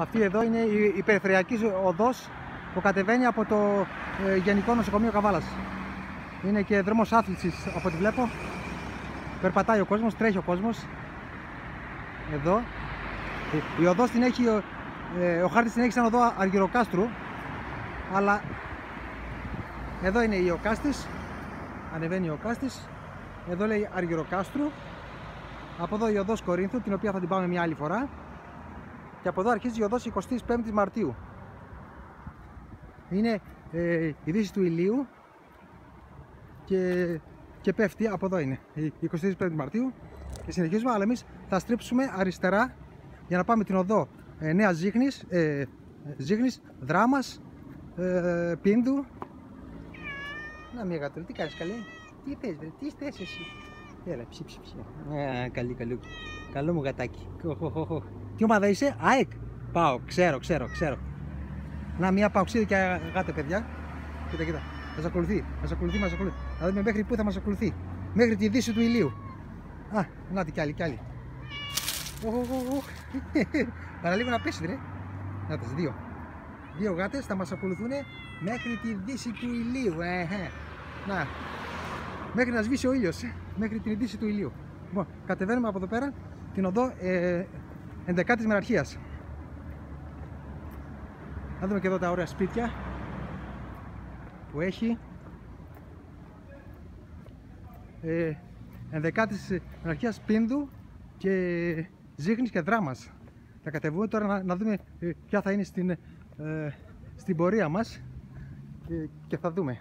Αυτή εδώ είναι η, η περιφερειακή οδός που κατεβαίνει από το ε, Γενικό Νοσοκομείο Καβάλας. Είναι και δρόμος άθλησης από ό,τι βλέπω. Περπατάει ο κόσμος, τρέχει ο κόσμος. Εδώ. Η, η οδός την έχει, ε, ο χάρτης την έχει σαν οδό Αργυροκάστρου. Αλλά εδώ είναι η Οκάστης. Ανεβαίνει η Οκάστης. Εδώ λέει Αργυροκάστρου. Από εδώ η οδός Κορίνθου, την οποία θα την πάμε μια άλλη φορά. Και από εδώ αρχίζει η οδός 25 Μαρτίου. Είναι ε, η δύση του ηλίου και, και πέφτει, από εδώ είναι, η 25 Μαρτίου και συνεχίζουμε, αλλά εμείς θα στρίψουμε αριστερά για να πάμε την οδό ε, Νέας Ζήχνης, ε, Ζήχνης, Δράμας, ε, Πίνδου. Να μία γατρή, τι κάνεις καλή, τι θες βρε, τι θες εσύ; Έλα, ψι, ψι, ψι. Ε, καλή, καλή. Καλό μου γατάκι. Τι ομάδα είσαι, ΑΕΚ; Πάω, ξέρω, ξέρω, ξέρω. Να, μια παουξίδα και αγάτε, παιδιά. Κοίτα, κοίτα. Μας ακολουθεί, μας ακολουθεί, μας ακολουθεί. Να δούμε μέχρι πού θα μας ακολουθεί. Μέχρι τη δύση του ηλίου. Α, να τη κι άλλη, κι άλλη. Παραλίγο να πέσει, ρε. Να τις δύο. Δύο γάτες θα μας ακολουθούν μέχρι τη δύση του ηλίου. Ε, ε. Να. Μέχρι να σβήσει ο ήλιος. Μέχρι την δύση του ηλίου. Λοιπόν, κατεβαίνουμε από εδώ πέρα την οδό ε, 11η Μεραρχίας. Να δούμε και εδώ τα ωραία σπίτια που έχει. Ε, 11η Μεραρχίας Πίνδου και Ζήχνης και Δράμας. Θα κατεβούμε τώρα να, να δούμε ε, ποια θα είναι στην, ε, στην πορεία μας και, και θα δούμε.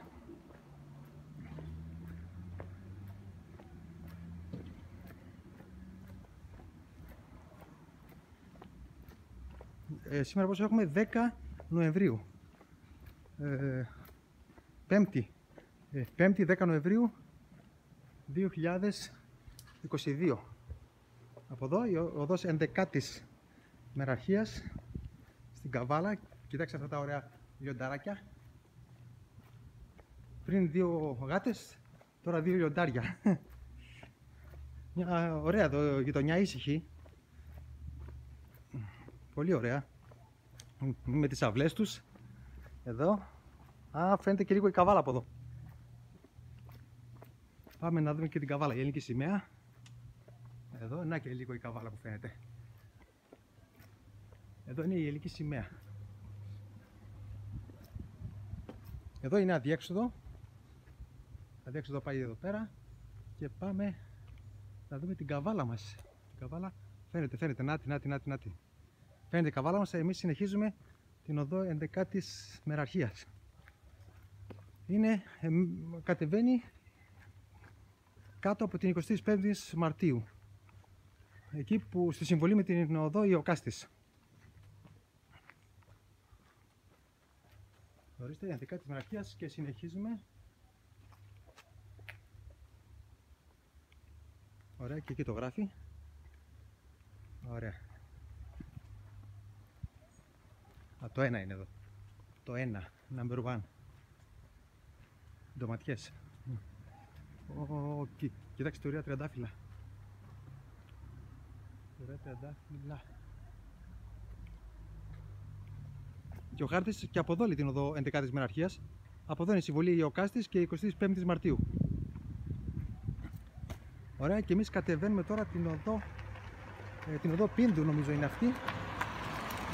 Ε, σήμερα πόσο έχουμε; 10 Νοεμβρίου. Ε, πέμπτη. Ε, πέμπτη 10 Νοεμβρίου 2022. Από εδώ η οδός 11ης μεραρχίας στην Καβάλα. Κοιτάξτε αυτά τα ωραία λιονταράκια. Πριν δύο γάτες, τώρα δύο λιοντάρια. Μια ωραία εδώ, γειτονιά ήσυχη. Πολύ ωραία με τις αυλές τους. Εδώ. Α φαίνεται και λίγο η καβάλα από εδώ. Πάμε να δούμε και την καβάλα. Η ελληνική σημαία. Εδώ. Να και λίγο η καβάλα που φαίνεται. Εδώ είναι η ελληνική σημαία. Εδώ είναι αδιέξοδο. Αδιέξοδο πάει εδώ πέρα. Και πάμε να δούμε την καβάλα μας. Την καβάλα φαίνεται φαίνεται. Νάτι νάτι νάτι νάτι Φαίνεται η καβάλα μας, εμείς συνεχίζουμε την οδό 11ης μεραρχίας. Είναι, ε, κατεβαίνει κάτω από την 25η Μαρτίου. Εκεί που στη συμβολή με την οδό Ιωκάστης. Ορίστε, η 11η μεραρχίας και συνεχίζουμε. Ωραία, και εκεί το γράφει. Ωραία. Α, το ένα είναι εδώ. Το ένα, number one. Ντοματιές. Oh, κοίταξε το ωραία τριαντάφυλλα. Ωραία τριαντάφυλλα. Και ο χάρτης και από εδώ λέει την οδό 11η Μεραρχίας. Από εδώ είναι η συμβολή Ιωκάστης και 25η Μαρτίου. Ωραία και εμείς κατεβαίνουμε τώρα την οδό ε, την οδό Πίντου νομίζω είναι αυτή.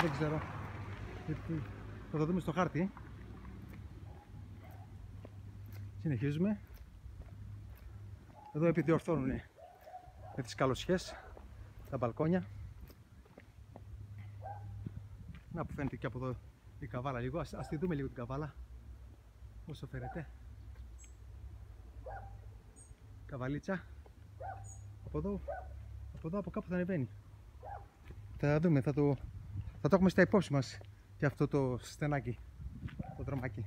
Δεν ξέρω. Θα το δούμε στο χάρτη. Συνεχίζουμε. Εδώ επιδιορθώνουν με τις καλοσιές τα μπαλκόνια. Να που φαίνεται και από εδώ η καβάλα λίγο. Ας, ας τη δούμε λίγο την καβάλα. Όσο φαίνεται. Καβαλίτσα. Από εδώ, από εδώ από κάπου θα ανεβαίνει. Θα δούμε, θα το, θα το έχουμε στα υπόψη μας και αυτό το στενάκι, το δρομάκι.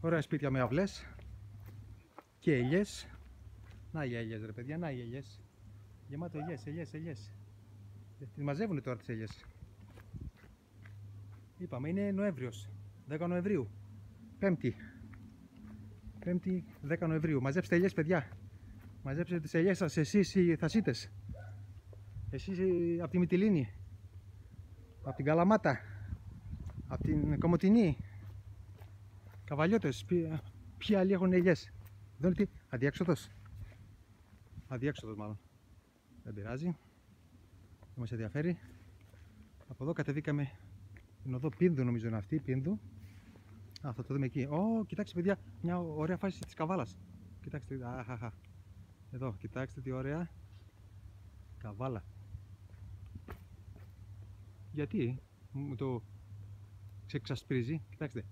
Ωραία σπίτια με αυλές και ελιές. Να οι ελιές ρε παιδιά, να οι ελιές. Γεμάτο ελιές, ελιές, ελιές. Τις μαζεύουν τώρα τις ελιές. Είπαμε είναι Νοέμβριος, 10 Νοεμβρίου. Πέμπτη. Πέμπτη 10 Νοεμβρίου. Μαζέψτε ελιές παιδιά. Μαζέψτε τις ελιές σας εσείς οι θασίτες. Εσύ είσαι από τη Μυτιλίνη. Από την Καλαμάτα. Από την Κομωτινή. Καβαλιώτες. Ποιοι, ποιοι άλλοι έχουν ελιές. Εδώ είναι τι. Αδιέξοδος. Αδιέξοδος μάλλον. Δεν πειράζει. Δεν μας ενδιαφέρει. Από εδώ κατεβήκαμε την οδό Πίνδου νομίζω είναι αυτή. Πίνδου. Α, θα το δούμε εκεί. Ω, κοιτάξτε παιδιά, μια ωραία φάση της καβάλας. Κοιτάξτε, αχαχα. Εδώ, κοιτάξτε τι ωραία. Καβάλα. Γιατί; Μου το ξεξασπρίζει. Κοιτάξτε.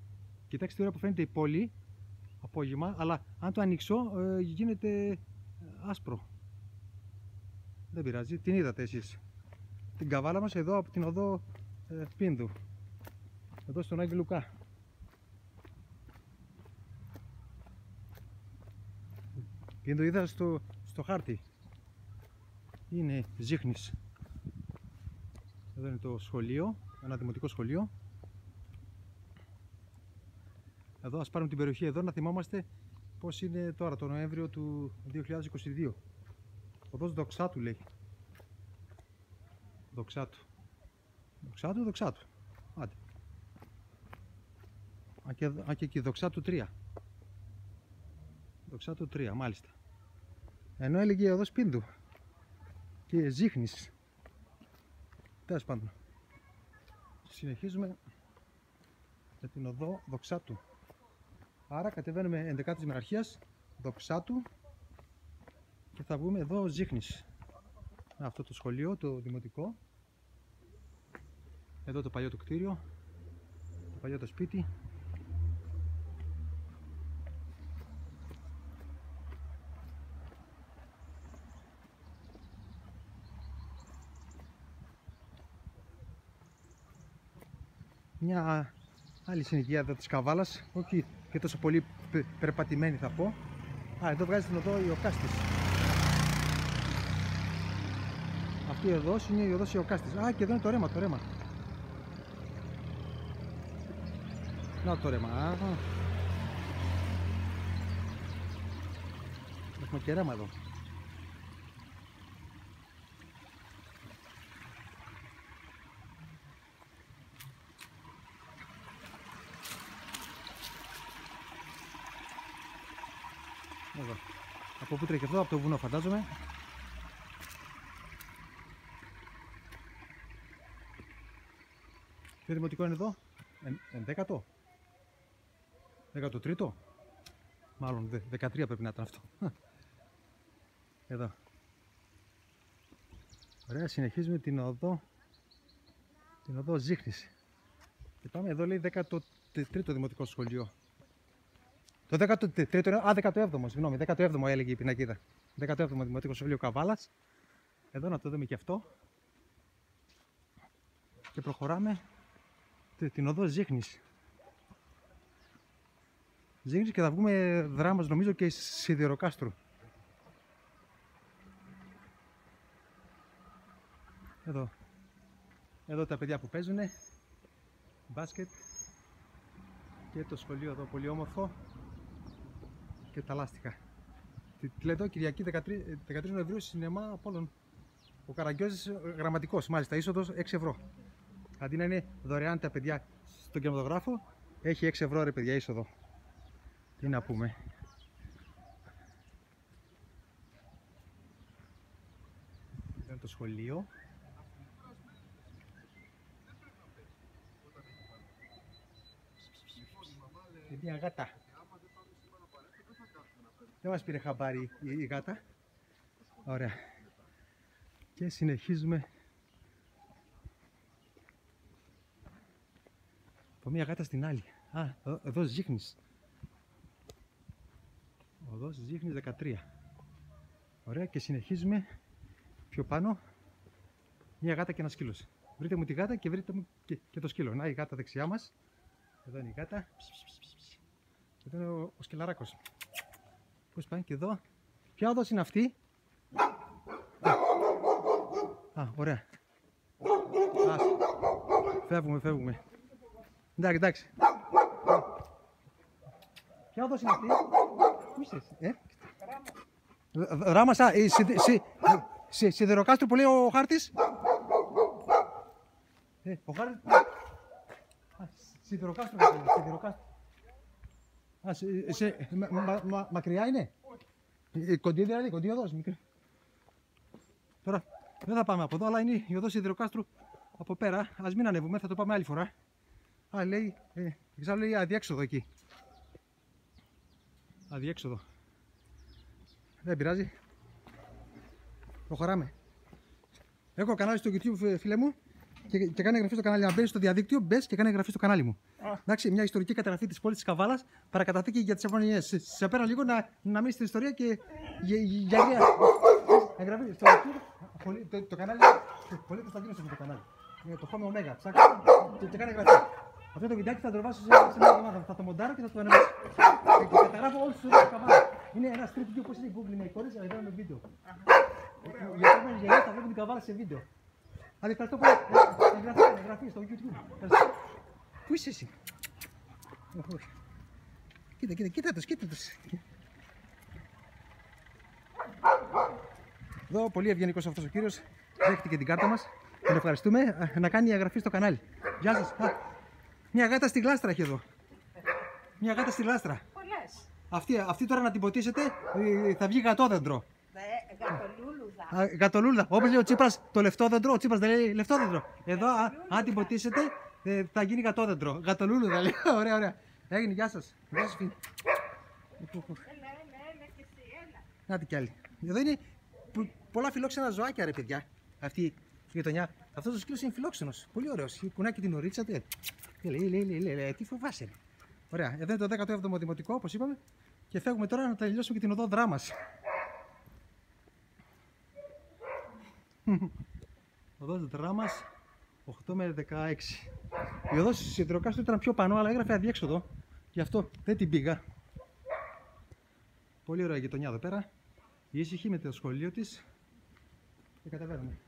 Κοιτάξτε τι ώρα που φαίνεται η πόλη απόγευμα, αλλά αν το ανοίξω ε, γίνεται ε, άσπρο. Δεν πειράζει. Την είδατε εσείς. Την καβάλα μας εδώ από την οδό ε, Πίνδου. Εδώ στον Άγιο Λουκά. Πίνδου είδα στο, στο χάρτη. Είναι ζύχνης. Εδώ είναι το σχολείο, ένα δημοτικό σχολείο. Εδώ ας πάρουμε την περιοχή εδώ να θυμόμαστε πώς είναι τώρα το Νοέμβριο του 2022. Οδός Δοξάτου λέει. Δοξάτου. Δοξάτου, Δοξάτου. Άντε. Αν και, αν και εκεί Δοξάτου 3. Δοξάτου 3, μάλιστα. Ενώ έλεγε η οδός Πίνδου. Και Ζήχνης. Τέλος πάντων. Συνεχίζουμε με την οδό Δοξάτου. Άρα κατεβαίνουμε 11 της Μεραρχίας, Δοξάτου και θα βγούμε εδώ Ζήχνης. Αυτό το σχολείο, το δημοτικό. Εδώ το παλιό το κτίριο, το παλιό το σπίτι. Μια άλλη συνοικία εδώ της Καβάλας, όχι και τόσο πολύ περπατημένη θα πω. Α, εδώ βγάζει την οδό Ιωκάστης. Αυτή εδώ είναι η οδός Ιωκάστης. Α, και εδώ είναι το ρέμα, το ρέμα. Να το ρέμα. Α, Έχουμε και ρέμα εδώ. Εδώ. Από πού τρέχει αυτό, από το βουνό φαντάζομαι. Ποιο δημοτικό είναι εδώ, εν, ενδέκατο, δέκατο τρίτο, μάλλον δε, δεκατρία πρέπει να ήταν αυτό. Εδώ. Ωραία, συνεχίζουμε την οδό, την οδό Ζήχνης. Και πάμε εδώ λέει 13ο δημοτικό σχολείο. Το 13ο, α, 17ο, συγγνώμη, 17ο έλεγε η πινακίδα. 17ο Δημοτικό Σχολείο Καβάλας. Εδώ να το δούμε και αυτό. Και προχωράμε την οδό Ζήχνη. Ζήχνη και θα βγούμε δράμα νομίζω και σιδηροκάστρου. Εδώ. Εδώ τα παιδιά που παίζουν. Μπάσκετ. Και το σχολείο εδώ πολύ όμορφο και τα λάστιχα. Τη λέω εδώ Κυριακή 13, 13 Νοεμβρίου σινεμά Απόλλων. Ο Καραγκιόζης ε, γραμματικός, μάλιστα, είσοδος 6 ευρώ. Αντί να είναι δωρεάν τα παιδιά στον κινηματογράφο, έχει 6 ευρώ ρε παιδιά είσοδο. Τι να πούμε. Εδώ είναι το σχολείο. Είναι μια γάτα. Δεν μας πήρε χαμπάρι η, γάτα. Ωραία. Και συνεχίζουμε από μία γάτα στην άλλη. Α, εδώ ζύχνεις. Εδώ ζύχνεις 13. Ωραία και συνεχίζουμε πιο πάνω μία γάτα και ένα σκύλος. Βρείτε μου τη γάτα και βρείτε μου και, και το σκύλο. Να η γάτα δεξιά μας. Εδώ είναι η γάτα. Εδώ είναι ο, ο σκυλαράκος. Πώς πάει και εδώ. Ποια οδός είναι αυτή; Α, ωραία. Ας. Φεύγουμε, φεύγουμε. Εντάξει, εντάξει. Ποια οδός είναι αυτή; Πού είσαι εσύ, ε; Ράμασα, Συ, σιδεροκάστρο που λέει ο χάρτης; Ε, ο χάρτης. Α, σιδεροκάστρο, σιδεροκάστρο. Α, σε, σε, μα, μα, μα, μακριά είναι. Ε, κοντή δηλαδή, κοντή οδός, μικρή. Τώρα δεν θα πάμε από εδώ, αλλά είναι η οδός Σιδηροκάστρου από πέρα. Ας μην ανέβουμε, θα το πάμε άλλη φορά. Α, λέει, ε, εξάλλου λέει αδιέξοδο εκεί. Αδιέξοδο. Δεν πειράζει. Προχωράμε. Έχω κανάλι στο YouTube, φίλε μου, και, και κάνει εγγραφή στο κανάλι. Αν μπαίνεις στο διαδίκτυο, μπες και κάνει εγγραφή στο κανάλι μου. Εντάξει, μια ιστορική καταγραφή της πόλης της Καβάλας, παρακαταθήκη για τις επόμενες. Σε πέρα λίγο να, να μείνεις στην ιστορία και για, για, για εγγραφή στο YouTube. Το, το κανάλι. Πολύ Κωνσταντίνο αυτό το κανάλι. Είναι το Home Omega. Ψάξτε και, και κάνει εγγραφή. Αυτό το βιντεάκι θα το βάσω σε, σε μια εβδομάδα. Θα το μοντάρω και θα το ανεβάσω. και καταγράφω όλους τους Καβάλα. Είναι ένα street view, πώ είναι η Google με εικόνε, αλλά δεν με βίντεο. Οι επόμενε γενιέ θα βλέπουν την Καβάλα σε βίντεο. Άντε, ευχαριστώ πολύ. Εγγραφή, εγγραφή στο YouTube. Πού είσαι εσύ; Κοίτα, κοίτα, κοίτα τους, κοίτα τους. Εδώ πολύ ευγενικός αυτός ο κύριος. Δέχτηκε την κάρτα μας. Τον ευχαριστούμε. Να κάνει εγγραφή στο κανάλι. Γεια σας. Α, μια γάτα στη γλάστρα έχει εδώ. Μια γάτα στη γλάστρα. Πολλές. Αυτή, αυτή τώρα να την ποτίσετε ε, θα βγει γατόδεντρο. Ε, γατολούλουδα. Α, Γατολούλα. Όπως λέει ο Τσίπρας, το λεφτόδεντρο. Ο Τσίπρας δεν λέει λεφτόδεντρο. Εδώ, α, αν την ποτίσετε, ε, θα γίνει γατόδεντρο. Γατολούλου θα λέει. ωραία, ωραία. Έγινε, γεια σας. Γεια σας, φίλοι. Έλα, έλα, έλα και εσύ, έλα. Να κι άλλη. Εδώ είναι πο- πολλά φιλόξενα ζωάκια, ρε παιδιά. Αυτή η γειτονιά. Αυτός ο σκύλος είναι φιλόξενος. Πολύ ωραίος. Κουνάει και την ωρίτσα του. ε. Και λέει, λέει, λέει, λέει, λέει, τι φοβάσαι. Ρε. Ωραία. Εδώ είναι το 17ο Δημοτικό, όπως είπαμε. Και φεύγουμε τώρα να τελειώσουμε και την οδό δράμας. Οδό δράμα 8 με 16. Η οδός Σιδηροκάστρου ήταν πιο πανώ, αλλά έγραφε αδιέξοδο. Γι' αυτό δεν την πήγα. Πολύ ωραία γειτονιά εδώ πέρα. Η ήσυχη με το σχολείο της. Και κατεβαίνουμε.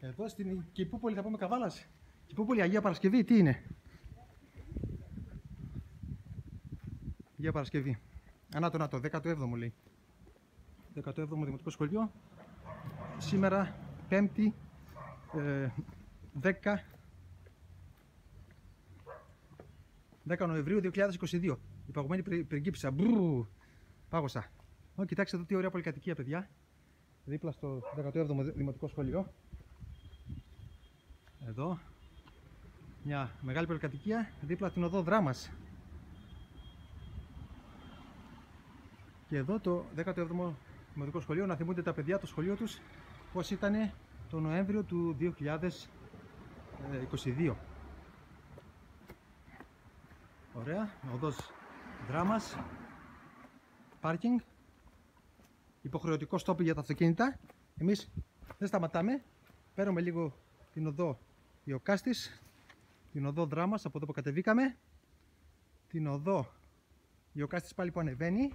Εδώ στην Κυπούπολη θα πούμε Καβάλας. Κυπούπολη Αγία Παρασκευή, τι είναι; Αγία Παρασκευή. Ανάτο, να το, 17ο μου λέει. 17ο Δημοτικό Σχολείο. Σήμερα, 5η, ε, 10, 10 Νοεμβρίου 2022. Η παγωμένη πρι- πριγκίπισσα. Μπρου, πάγωσα. Ω, κοιτάξτε εδώ τι ωραία πολυκατοικία, παιδιά. Δίπλα στο 17ο Δημοτικό Σχολείο. Εδώ. Μια μεγάλη πολυκατοικία δίπλα την οδό Δράμας. Και εδώ το 17ο Δημοτικό Σχολείο να θυμούνται τα παιδιά το σχολείο τους πώς ήταν το Νοέμβριο του 2022. Ωραία, οδός δράμας, πάρκινγκ, υποχρεωτικό στόπι για τα αυτοκίνητα. Εμείς δεν σταματάμε, παίρνουμε λίγο την οδό Ιωκάστης, την οδό δράμας από εδώ που κατεβήκαμε, την οδό Ιωκάστης πάλι που ανεβαίνει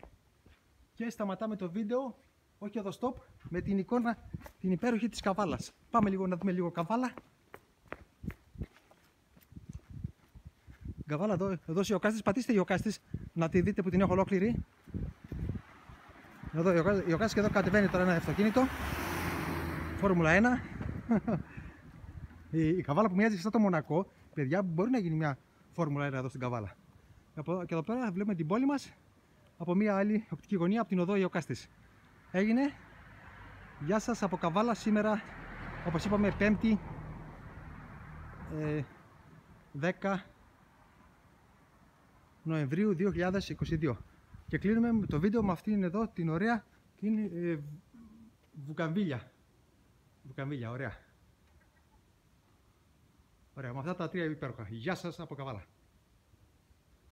και σταματάμε το βίντεο, όχι εδώ stop, με την εικόνα την υπέροχη της Καβάλας. Πάμε λίγο να δούμε λίγο Καβάλα. Καβάλα εδώ, εδώ η Ιωκάστης, πατήστε Ιωκάστης να τη δείτε που την έχω ολόκληρη. Εδώ η Ιωκάστης- η Ιωκάστης και εδώ κατεβαίνει τώρα ένα αυτοκίνητο. Φόρμουλα 1. η, η Καβάλα που μοιάζει σαν το Μονακό, παιδιά, μπορεί να γίνει μια Φόρμουλα 1 εδώ στην Καβάλα. Και από- Και εδώ πέρα βλέπουμε την πόλη μας από μια άλλη οπτική γωνία από την οδό Ιωκάστης. Έγινε. Γεια σας από Καβάλα σήμερα, όπως είπαμε, 5η ε, 10 Νοεμβρίου 2022. Και κλείνουμε το βίντεο με αυτήν εδώ την ωραία την ε, βουκαμβίλια. Βουκαμβίλια, ωραία. Ωραία, με αυτά τα τρία υπέροχα. Γεια σας από Καβάλα.